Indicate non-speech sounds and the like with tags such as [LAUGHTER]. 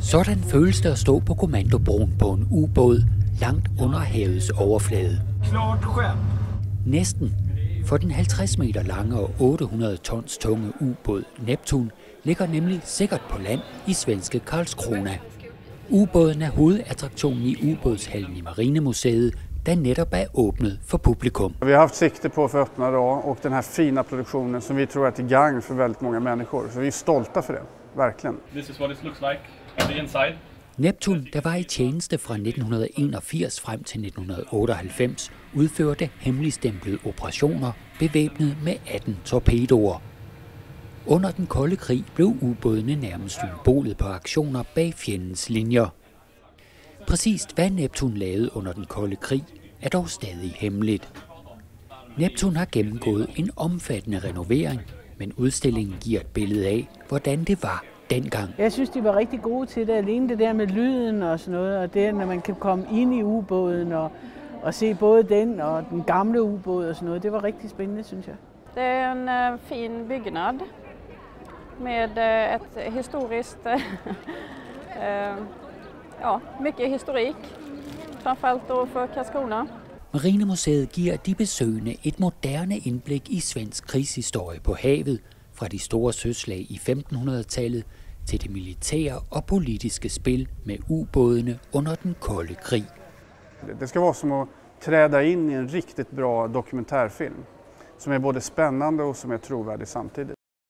Sådan føles det at stå på kommandobroen på en ubåd langt under havets overflade. Klart skepp. Næsten. For den 50 meter lange og 800 tons tunge ubåd Neptun ligger nemlig sikkert på land i svenske Karlskrona. Ubåden er hovedattraktionen i ubådshallen i Marinemuseet, der netop er åbnet for publikum. Vi har haft sikte på för att öppna idag och den här fina produktionen som vi tror är till gang för väldigt många människor. Så vi är stolta för det, verkligen. This is what it looks like on the inside. Neptun, der var i tjeneste fra 1981 frem til 1998, udførte hemmeligstemplede operationer bevæbnet med 18 torpedoer. Under den kolde krig blev ubådene nærmest symbolet på aktioner bag fjendens linjer. Præcist hvad Neptun lavede under den kolde krig, er dog stadig hemmeligt. Neptun har gennemgået en omfattende renovering, men udstillingen giver et billede af, hvordan det var dengang. Jeg synes, de var rigtig gode til det. Alene det der med lyden og sådan noget, og det, når man kan komme ind i ubåden og, og se både den og den gamle ubåd og sådan noget, det var rigtig spændende, synes jeg. Det är en eh, fin byggnad med eh, ett historiskt, eh, [LAUGHS] ja, mycket historik. Framförallt då för Karlskrona. Marinemuseet giver de besøgende et moderne indblik i svensk krigshistorie på havet, fra de store søslag i 1500-tallet til det militære og politiske spil med ubådene under den kolde krig. Det skal være som at træde ind i en riktigt bra dokumentarfilm, som er både spännande og som er troværdig samtidigt.